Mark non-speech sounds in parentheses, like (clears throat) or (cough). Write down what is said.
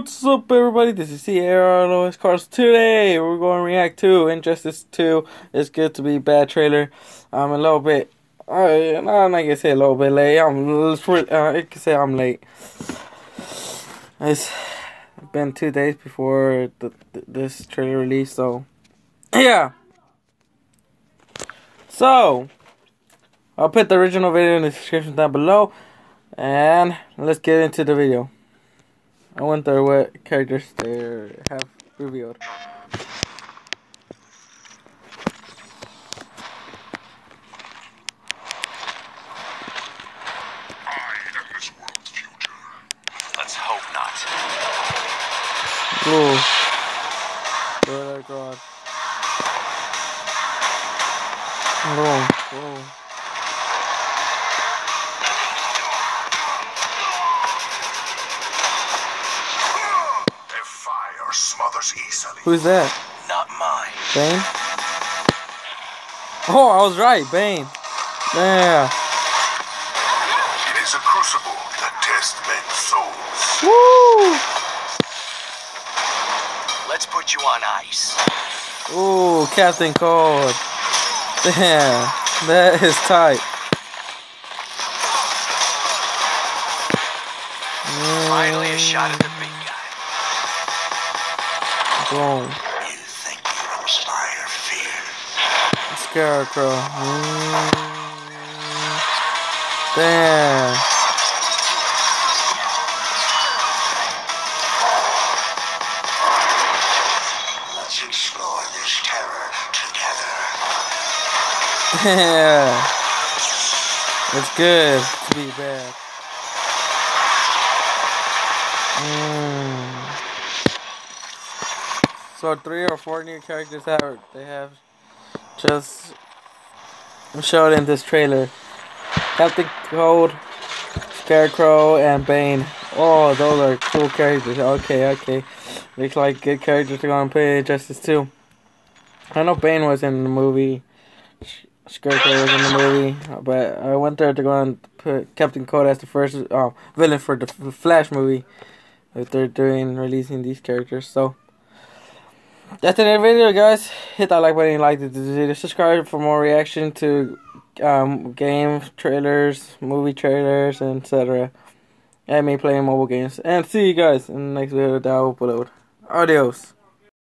What's up, everybody? This is Sierra Lois Cars. Today, we're going to react to Injustice 2. It's good to be bad trailer. I'm a little bit, I'm not gonna say a little bit late. I'm, uh, I can say I'm late. It's been two days before the, this trailer release, so (clears throat) yeah. So, I'll put the original video in the description down below, and let's get into the video. I wonder what characters they have revealed. Let's hope not. Oh. Oh god. Oh, oh. Smothers easily. Who's that? Not mine. Bane? Oh, I was right, Bane. Yeah. It is a crucible that tests men's souls. Woo! Let's put you on ice. Ooh, Captain Cold. Damn, that is tight. Finally, a shot at the fear? Scarecrow. Let's explore this terror together. Yeah. It's good to be back. Mm. So three or four new characters have they have just shown in this trailer. Captain Cold, Scarecrow, and Bane. Oh, those are cool characters. Okay, okay. Looks like good characters are gonna play Justice 2. I know Bane was in the movie. Scarecrow was in the movie, but I went there to go and put Captain Cold as the first uh, villain for the Flash movie. If they're doing releasing these characters, so that's the end of the video, guys. Hit that like button liked this video. Subscribe for more reaction to um, game trailers, movie trailers, etc. And me playing mobile games. And see you guys in the next video that I will upload. Adios.